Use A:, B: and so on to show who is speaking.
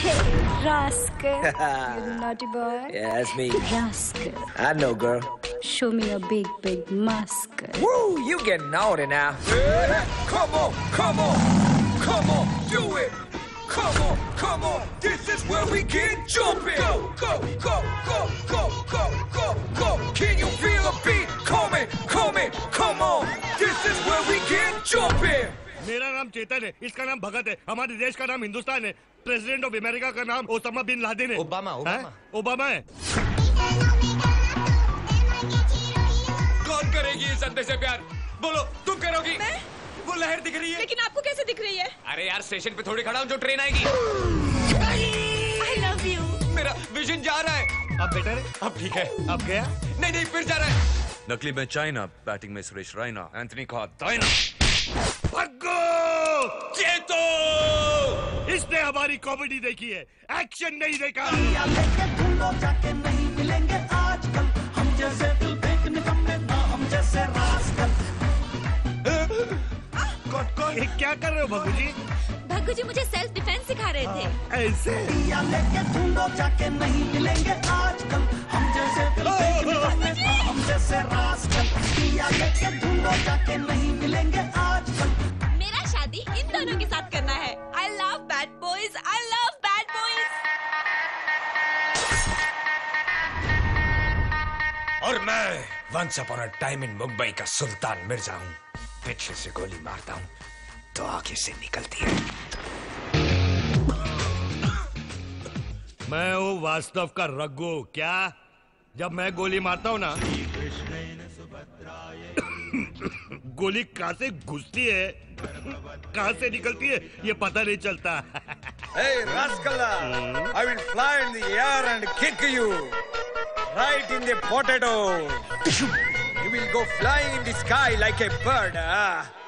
A: Hey, rascal. you the naughty boy.
B: Yeah, that's me.
A: Rascal.
B: I know, girl.
A: Show me your big, big muscle.
B: Woo, you getting naughty now.
C: Come on, come on, come on, do it. Come on, come on, this is where we get jumping. Go, go, go, go, go, go, go, go. Can you feel the beat coming, coming? Come on, this is where we get jumping.
D: मेरा नाम चेतन है इसका नाम भगत है हमारे देश का नाम हिंदुस्तान है। प्रेसिडेंट ऑफ़ अमेरिका का नाम ओसामा बिन लादेन है।
E: Obama, Obama.
D: हैं? ओबामा है।
E: कौन करेगी इस अंधे से प्यार? बोलो तुम करोगी?
F: मैं?
E: वो लहर दिख रही है।
F: लेकिन आपको कैसे दिख रही है?
E: अरे यार स्टेशन पे थोड़ी खड़ा हूँ जो ट्रेन आएगी।
F: आई लव यू
E: मेरा विजन जा रहा है।
D: अब बेटर है
E: अब ठीक है।
D: अब गया?
E: नहीं नहीं फिर जा रहा है।
G: नकली में चाइना बैटिंग में सुरेश रैना एंथनी का दाइना
D: हमारी कॉमेडी देखी है। एक्शन नहीं देखा।
H: जाके नहीं मिलेंगे आजकल हम जैसे दिल ना हम जैसे रास्कल
D: कौन कौन ये क्या कर रहे हो भगू जी?
F: भगू जी मुझे सेल्फ डिफेंस सिखा रहे थे।
D: ऐसे?
H: या लेके ढूंढो जाके नहीं मिलेंगे आजकल हम जैसे हम जैसे रास्कल या लेके ढूंढो जाके नहीं मिलेंगे आजकल
F: मेरा शादी इन दोनों के साथ करना है।
E: और मैं once upon a time in Mumbai का सुल्तान मिर्ज़ा हूँ। पीछे से गोली मारता हूँ तो आगे से निकलती है।
D: मैं हूँ वास्तव का रघु क्या? जब मैं गोली मारता हूँ ना गोली कहाँ से घुसती है? कहाँ से निकलती है? ये पता नहीं चलता।
B: Hey, rascal! I will fly in the air and kick you. Right in the potato. You will go flying in the sky like a bird. ah.